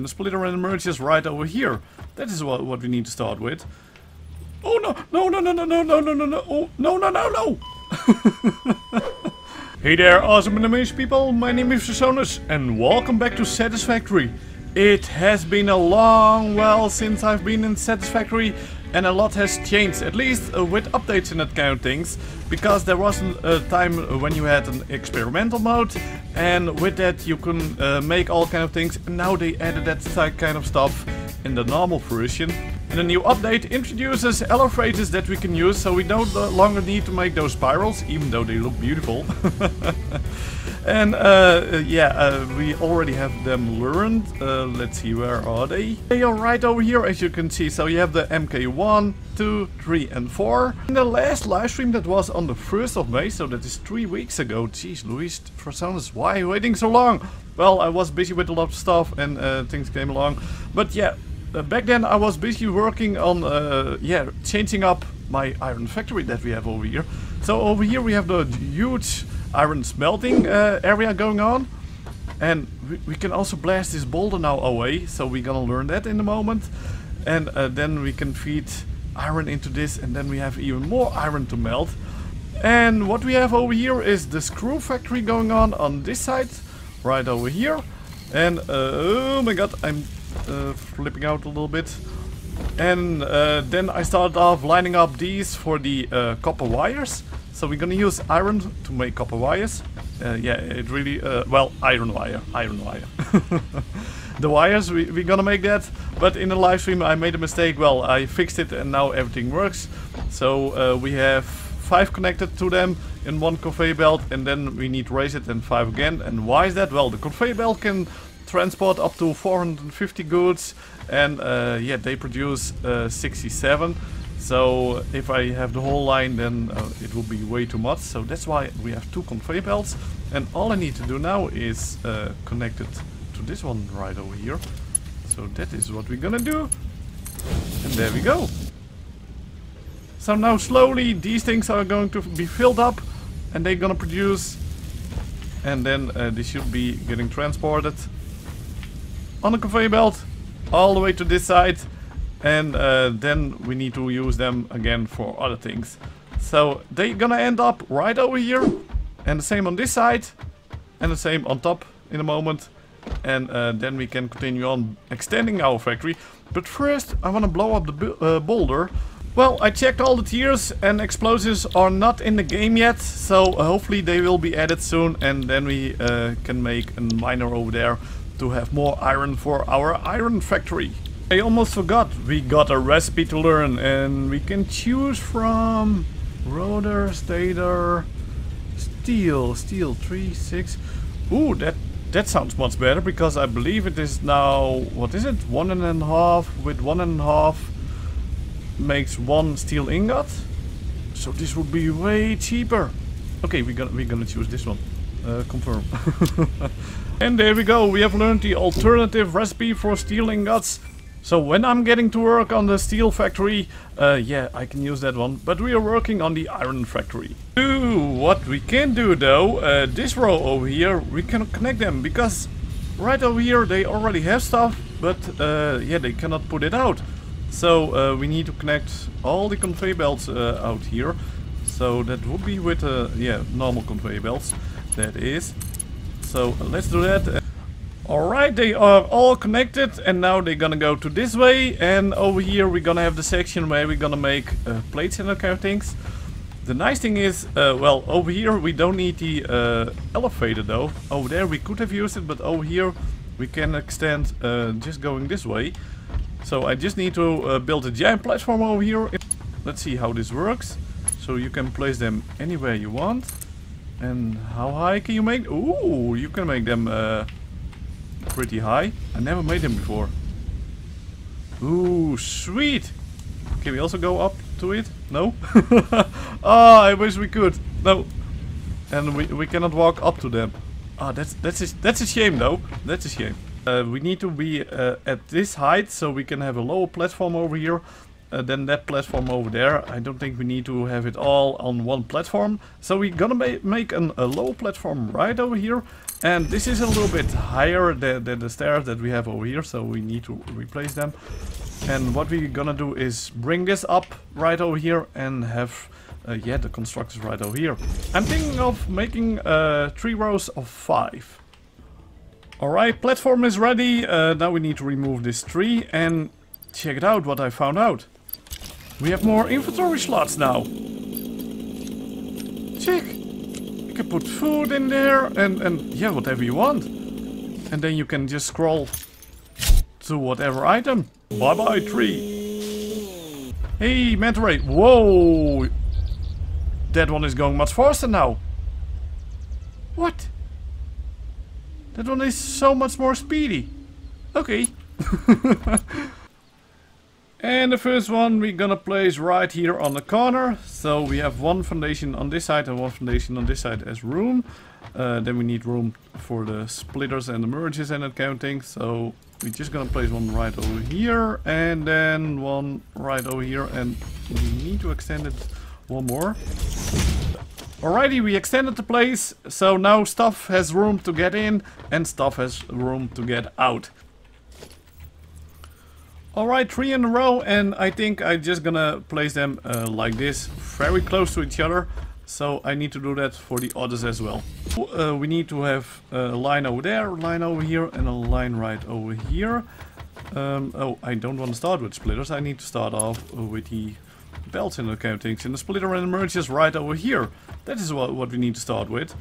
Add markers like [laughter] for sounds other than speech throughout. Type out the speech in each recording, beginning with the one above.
And the splitter and merge is right over here. That is what, what we need to start with. Oh no, no, no, no, no, no, no, no, no, no, oh, no, no, no, no! hey there, awesome and amazing people, my name is Fresonis and welcome back to Satisfactory. It has been a long while since I've been in Satisfactory and a lot has changed, at least uh, with updates and that kind of things, because there wasn't a time when you had an experimental mode, and with that you can uh, make all kind of things, and now they added that kind of stuff in the normal version. And the new update introduces elevators that we can use, so we no longer need to make those spirals, even though they look beautiful. [laughs] and uh, yeah, uh, we already have them learned. Uh, let's see, where are they? They are right over here, as you can see. So you have the MK1, 2, 3 and 4. In the last live stream that was on the 1st of May, so that is 3 weeks ago. Jeez, Luis, Fresonis, why are you waiting so long? Well, I was busy with a lot of stuff and uh, things came along. But yeah, uh, back then I was busy working on, uh, yeah, changing up my iron factory that we have over here. So over here we have the huge iron smelting uh, area going on. And we, we, can also blast this boulder now away, so we're gonna learn that in a moment. And uh, then we can feed iron into this and then we have even more iron to melt. And what we have over here is the screw factory going on on this side, right over here. And uh, oh my god, I'm uh, flipping out a little bit. And uh, then I started off lining up these for the uh, copper wires. So we're gonna use iron to make copper wires. Uh, yeah, it really, uh, well, iron wire, iron wire. [laughs] the wires, we, we're gonna make that. But in the live stream I made a mistake. Well, I fixed it and now everything works. So uh, we have five connected to them in one conveyor belt and then we need raise it and five again. And why is that? Well, the conveyor belt can transport up to 450 goods and uh, yeah they produce uh, 67 so if I have the whole line then uh, it will be way too much so that's why we have two conveyor belts and all I need to do now is uh, connect it to this one right over here. So that is what we're gonna do. And there we go. So now slowly these things are going to be filled up and they're gonna produce. And then uh, they should be getting transported on the conveyor belt all the way to this side. And uh, then we need to use them again for other things. So they're gonna end up right over here and the same on this side and the same on top in a moment and uh, then we can continue on extending our factory. But first I want to blow up the uh, boulder. Well, I checked all the tiers and explosives are not in the game yet, so hopefully they will be added soon and then we uh, can make a miner over there to have more iron for our iron factory. I almost forgot, we got a recipe to learn and we can choose from rotor, stator, steel, steel 3, 6. Ooh, that, that sounds much better because I believe it is now, what is it, one and a half with one and a half makes one steel ingot. So this would be way cheaper. Okay, we're gonna, we're gonna choose this one. Uh, confirm. [laughs] and there we go, we have learned the alternative recipe for steel ingots. So when I'm getting to work on the steel factory, uh, yeah, I can use that one. But we are working on the iron factory. Ooh, what we can do though, uh, this row over here, we can connect them because right over here they already have stuff, but uh, yeah, they cannot put it out. So uh, we need to connect all the conveyor belts uh, out here. So that would be with, uh, yeah, normal conveyor belts that is. So let's do that. Alright, they are all connected and now they're gonna go to this way and over here we're gonna have the section where we're gonna make uh, plates and that kind of things. The nice thing is, uh, well, over here we don't need the uh, elevator though. Over there we could have used it, but over here we can extend uh, just going this way. So I just need to uh, build a giant platform over here. Let's see how this works. So you can place them anywhere you want. And how high can you make? Ooh, you can make them uh, pretty high. I never made them before. Ooh, sweet! Can we also go up to it? No? [laughs] Ah, I wish we could. No. And we, we cannot walk up to them. Ah, that's that's a, that's a shame though. That's a shame. Uh, we need to be uh, at this height so we can have a lower platform over here uh, than that platform over there. I don't think we need to have it all on one platform. So we're gonna ma make an, a low platform right over here. And this is a little bit higher than, than the stairs that we have over here, so we need to replace them. And what we're gonna do is bring this up right over here and have, uh, yeah, the constructors right over here. I'm thinking of making uh, three rows of five. Alright, platform is ready. Uh, now we need to remove this tree and check it out what I found out. We have more inventory slots now. Check. Can put food in there and, and yeah, whatever you want. And then you can just scroll to whatever item. Bye bye tree. Hey, manta ray. Whoa. That one is going much faster now. What? That one is so much more speedy. Okay. [laughs] and the first one we're gonna place right here on the corner. So we have one foundation on this side and one foundation on this side as room. Uh, then we need room for the splitters and the merges and accounting. So we're just gonna place one right over here and then one right over here and we need to extend it one more. Alrighty, we extended the place, so now stuff has room to get in and stuff has room to get out. Alright, three in a row and I think I'm just gonna place them uh, like this, very close to each other. So I need to do that for the others as well. Uh, we need to have a line over there, a line over here and a line right over here. Um, oh, I don't want to start with splitters, I need to start off with the belts in the countings and the splitter and the right over here. That is what, what we need to start with.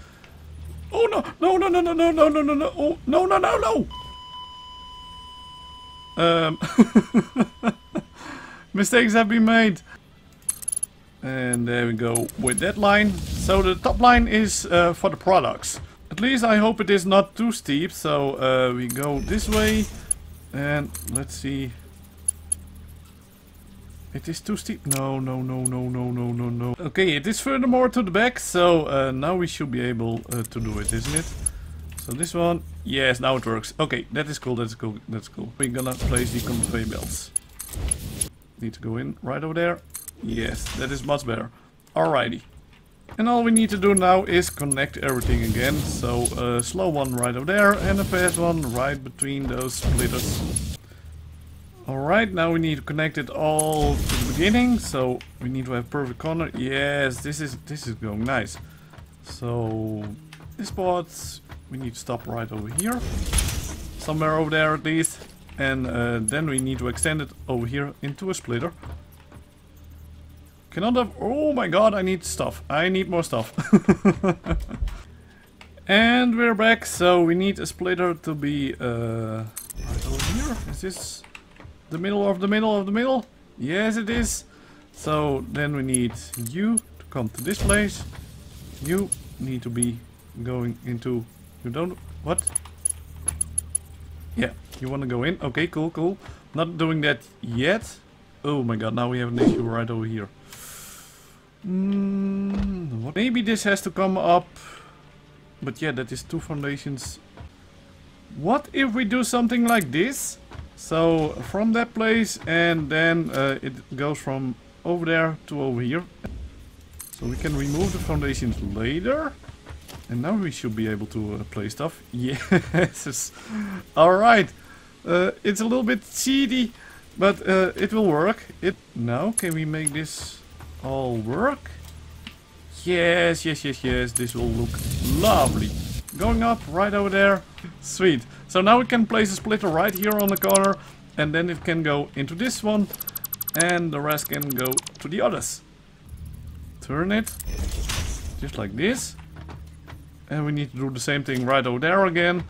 Oh no, no, no, no, no, no, no, no, no, no, oh, no, no, no, no! Um, [laughs] mistakes have been made. And there we go with that line. So the top line is uh, for the products. At least I hope it is not too steep. So uh, we go this way. And let's see. It is too steep. No, no, no, no, no, no, no, no. Okay, it is furthermore to the back. So uh, now we should be able uh, to do it, isn't it? So this one, yes, now it works. Okay, that is cool, that's cool, that's cool. We're gonna place the convey belts. Need to go in right over there. Yes, that is much better. Alrighty. And all we need to do now is connect everything again. So a uh, slow one right over there and a fast one right between those splitters. Alright, now we need to connect it all to the beginning. So we need to have perfect corner. Yes, this is this is going nice. So this part we need to stop right over here. Somewhere over there at least. And uh, then we need to extend it over here into a splitter. Cannot have... Oh my god, I need stuff. I need more stuff. [laughs] and we're back, so we need a splitter to be uh, right over here. Is this the middle of the middle of the middle? Yes, it is. So then we need you to come to this place. You need to be going into... You don't... What? Yeah, you want to go in? Okay, cool, cool. Not doing that yet. Oh my god, now we have an issue right over here. Mm, maybe this has to come up. But yeah, that is two foundations. What if we do something like this? So from that place and then uh, it goes from over there to over here. So we can remove the foundations later. And now we should be able to uh, play stuff. [laughs] Yes! Alright. Uh, it's a little bit cheaty, but uh, it will work. It Now, can we make this all work? Yes, yes, yes, yes. This will look lovely. Going up right over there. Sweet. So now we can place a splitter right here on the corner. And then it can go into this one. And the rest can go to the others. Turn it. Just like this. And we need to do the same thing right over there again.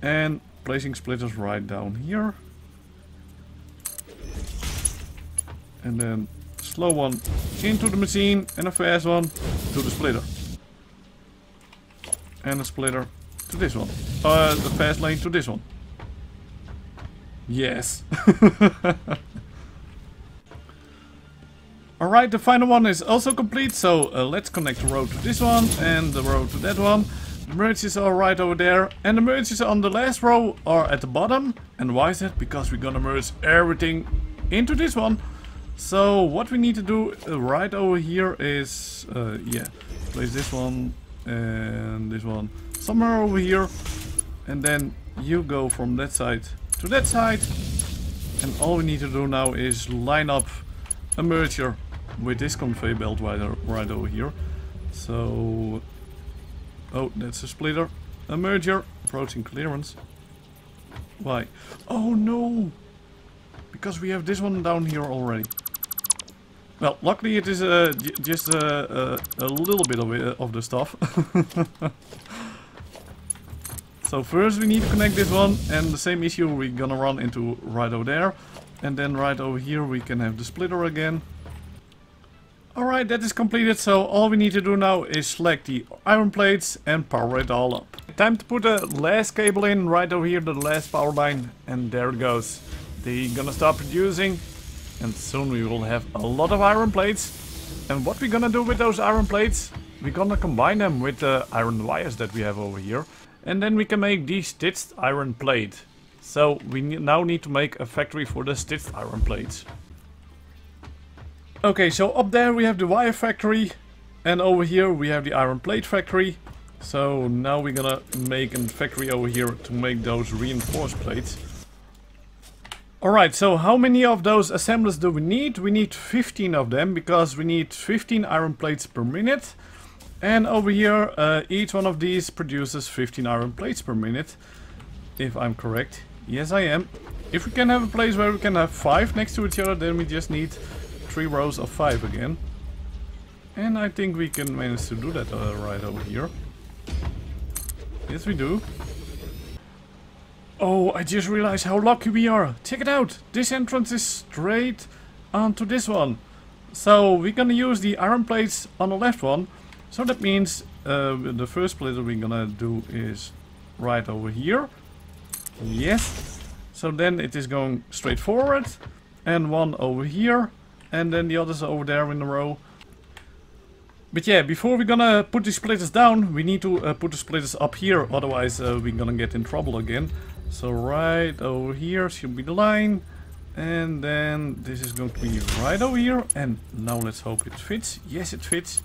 And placing splitters right down here. And then slow one into the machine and a fast one to the splitter. And a splitter to this one. Uh, the fast lane to this one. Yes. [laughs] Alright, the final one is also complete, so uh, let's connect the road to this one and the road to that one. The merges are right over there and the merges on the last row are at the bottom. And why is that? Because we're gonna merge everything into this one. So what we need to do uh, right over here is, uh, yeah, place this one and this one somewhere over here. And then you go from that side to that side. And all we need to do now is line up a merger with this conveyor belt right, right over here. So... Oh, that's a splitter. A merger. Approaching clearance. Why? Oh no! Because we have this one down here already. Well, luckily it is uh, just uh, uh, a little bit of, uh, of the stuff. [laughs] so first we need to connect this one and the same issue we're gonna run into right over there. And then right over here we can have the splitter again. Alright, that is completed, so all we need to do now is select the iron plates and power it all up. Time to put the last cable in right over here, the last power line, and there it goes. They're gonna start producing, and soon we will have a lot of iron plates. And what we're gonna do with those iron plates, we're gonna combine them with the iron wires that we have over here. And then we can make the stitched iron plate. So we now need to make a factory for the stitched iron plates. Okay, so up there we have the wire factory. And over here we have the iron plate factory. So now we're gonna make a factory over here to make those reinforced plates. Alright, so how many of those assemblers do we need? We need 15 of them because we need 15 iron plates per minute. And over here, uh, each one of these produces 15 iron plates per minute. If I'm correct. Yes, I am. If we can have a place where we can have 5 next to each other, then we just need three rows of five again. And I think we can manage to do that uh, right over here. Yes, we do. Oh, I just realized how lucky we are. Check it out. This entrance is straight onto this one. So we're gonna use the iron plates on the left one. So that means uh, the first plate that we're gonna do is right over here. Yes. So then it is going straight forward. And one over here and then the others are over there in a row. But yeah, before we're gonna put the splitters down, we need to uh, put the splitters up here, otherwise uh, we're gonna get in trouble again. So right over here should be the line, and then this is going to be right over here, and now let's hope it fits. Yes, it fits.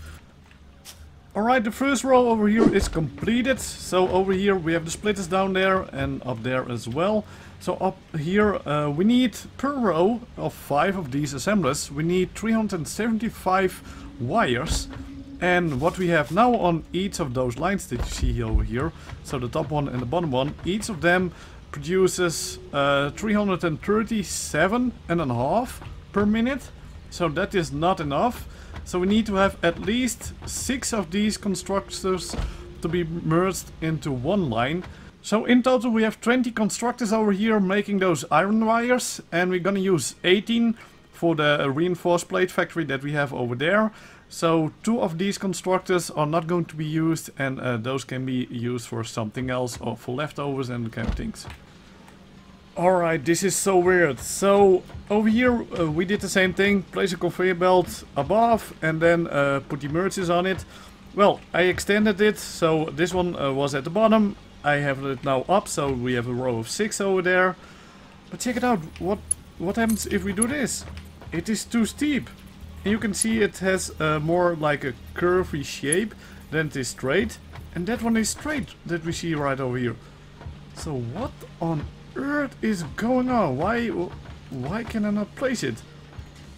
Alright, the first row over here is completed. So over here we have the splitters down there and up there as well. So up here uh, we need per row of 5 of these assemblers, we need 375 wires. And what we have now on each of those lines that you see over here, so the top one and the bottom one, each of them produces uh, 337 and a half per minute. So that is not enough. So we need to have at least six of these constructors to be merged into one line. So in total we have 20 constructors over here making those iron wires and we're gonna use 18 for the reinforced plate factory that we have over there. So two of these constructors are not going to be used and uh, those can be used for something else or for leftovers and kind of things. Alright, this is so weird. So, over here uh, we did the same thing. Place a conveyor belt above and then uh, put the merges on it. Well, I extended it, so this one uh, was at the bottom. I have it now up, so we have a row of six over there. But check it out, what, what happens if we do this? It is too steep. And you can see it has uh, more like a curvy shape than it is straight. And that one is straight that we see right over here. So what on earth is going on? Why, why can I not place it?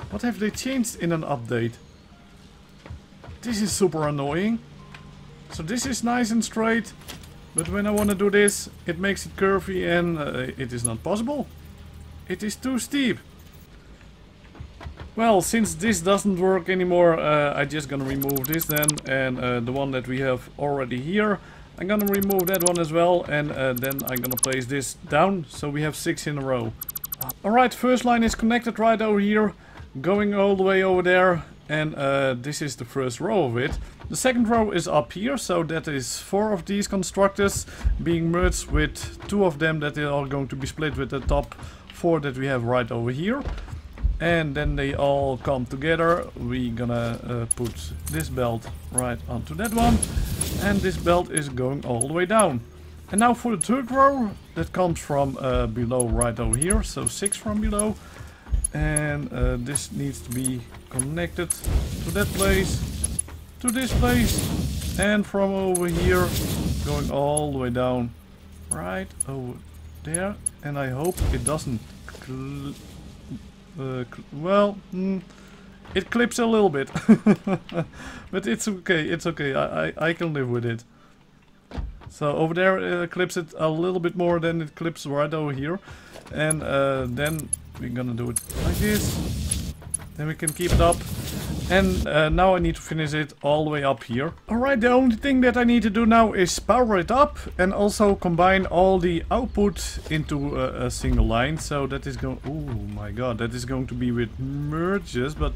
What have they changed in an update? This is super annoying. So this is nice and straight. But when I want to do this, it makes it curvy and uh, it is not possible. It is too steep. Well, since this doesn't work anymore, uh, I'm just gonna remove this then. And uh, the one that we have already here, I'm gonna remove that one as well and uh, then I'm gonna place this down so we have six in a row. Alright, first line is connected right over here, going all the way over there and uh, this is the first row of it. The second row is up here, so that is four of these constructors being merged with two of them that are going to be split with the top four that we have right over here. And then they all come together. We're gonna uh, put this belt right onto that one and this belt is going all the way down. And now for the third row, that comes from uh, below right over here, so 6 from below. And uh, this needs to be connected to that place, to this place, and from over here going all the way down. Right over there. And I hope it doesn't... Uh, well, mm, it clips a little bit. [laughs] but it's okay, it's okay. I, I, I, can live with it. So over there uh, clips it a little bit more than it clips right over here. And uh, then we're gonna do it like this. Then we can keep it up. And uh, now I need to finish it all the way up here. Alright, the only thing that I need to do now is power it up and also combine all the output into a, a single line. So that is going... Oh my god, that is going to be with merges, but...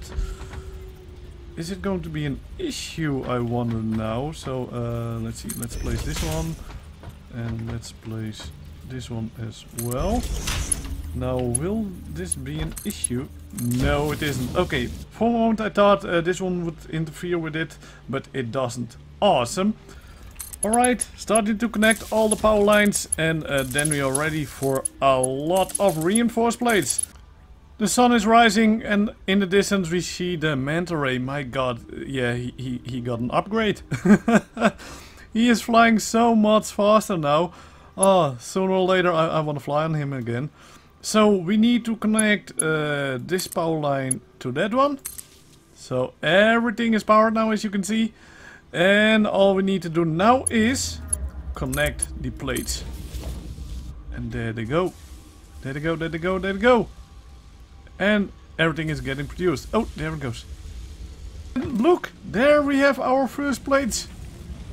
Is it going to be an issue, I wonder now. So, uh, let's see, let's place this one. And let's place this one as well. Now, will this be an issue? No, it isn't. Okay, for a moment I thought uh, this one would interfere with it, but it doesn't. Awesome. Alright, starting to connect all the power lines and uh, then we are ready for a lot of reinforced plates. The sun is rising and in the distance we see the manta ray. My god, yeah, he, he, he got an upgrade. [laughs] he is flying so much faster now. Oh, sooner or later I, I want to fly on him again. So we need to connect uh, this power line to that one. So everything is powered now as you can see. And all we need to do now is connect the plates. And there they go. There they go, there they go, there they go. And everything is getting produced. Oh, there it goes. And look, there we have our first plates.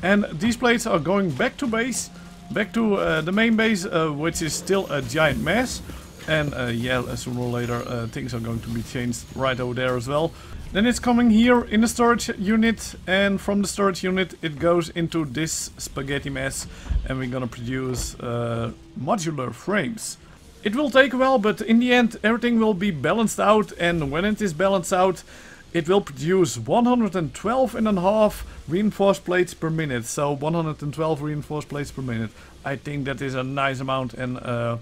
And these plates are going back to base. Back to uh, the main base, uh, which is still a giant mess. And uh, yeah, sooner or later uh, things are going to be changed right over there as well. Then it's coming here in the storage unit and from the storage unit it goes into this spaghetti mess and we're gonna produce uh, modular frames. It will take a while but in the end everything will be balanced out and when it is balanced out it will produce 112 and a half reinforced plates per minute. So 112 reinforced plates per minute. I think that is a nice amount and uh,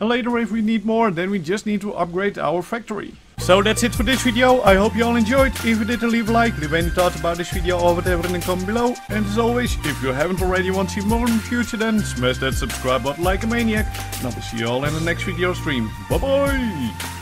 and later if we need more, then we just need to upgrade our factory. So that's it for this video, I hope you all enjoyed. If you did, leave a like, leave any thoughts about this video or whatever in the comment below. And as always, if you haven't already want to see more in the future then smash that subscribe button like a maniac. And I will see you all in the next video stream. Bye bye!